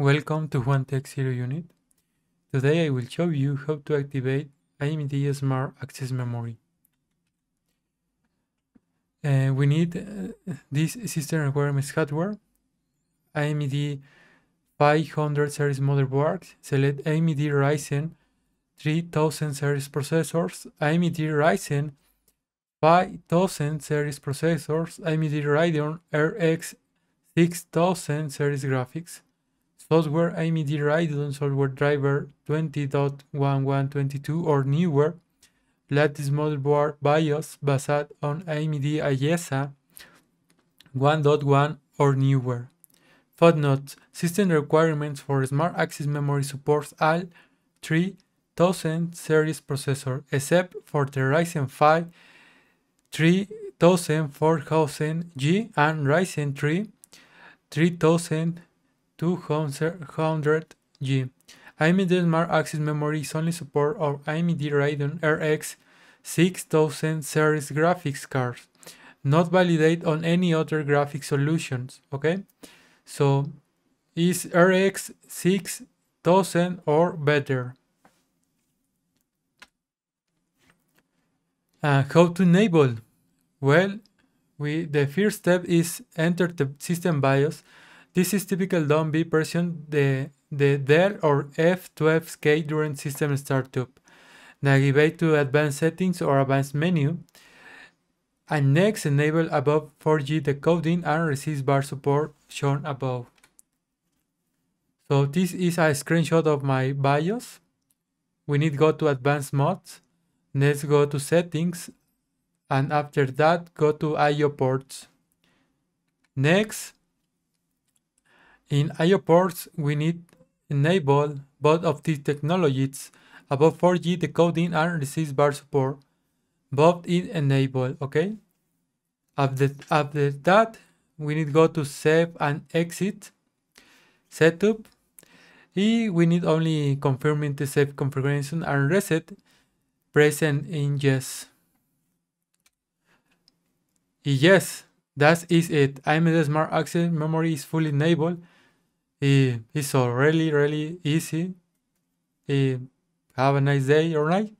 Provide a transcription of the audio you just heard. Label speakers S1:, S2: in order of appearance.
S1: Welcome to Juan Tech Zero Unit. Today I will show you how to activate AMD Smart Access Memory. Uh, we need uh, this system requirements hardware, AMD 500 series motherboard, select AMD Ryzen 3000 series processors, AMD Ryzen 5000 series processors, AMD Radeon RX 6000 series graphics, software AMD Radeon software driver 20.1122 or newer, latest motherboard BIOS based on AMD AGESA 1.1 or newer. Footnote: System requirements for Smart Access Memory supports all 3000 series processor, except for the Ryzen 5 3400G and Ryzen 3 3200G. AMD Smart Access Memory is only support of AMD Radeon RX 6000 series graphics cards, not validate on any other graphic solutions, okay? So is RX 6000 or better? Uh, how to enable? Well, we the first step is enter the system BIOS. This is typical done be version the the DEL or F12K during system startup. Navigate to advanced settings or advanced menu. And next enable above 4G decoding and Re-Size BAR support shown above. So this is a screenshot of my BIOS. We need go to advanced modes. Let's go to settings and after that go to IO ports. Next, in IO ports we need enable both of these technologies above 4G decoding and Re-Size BAR support. Both is enabled, okay? After, after that, we need to go to save and exit setup. And we need only confirming the save configuration and reset present in yes. Yes, that is it. AMD Smart Access Memory is fully enabled. It's so really, really easy. Have a nice day or night.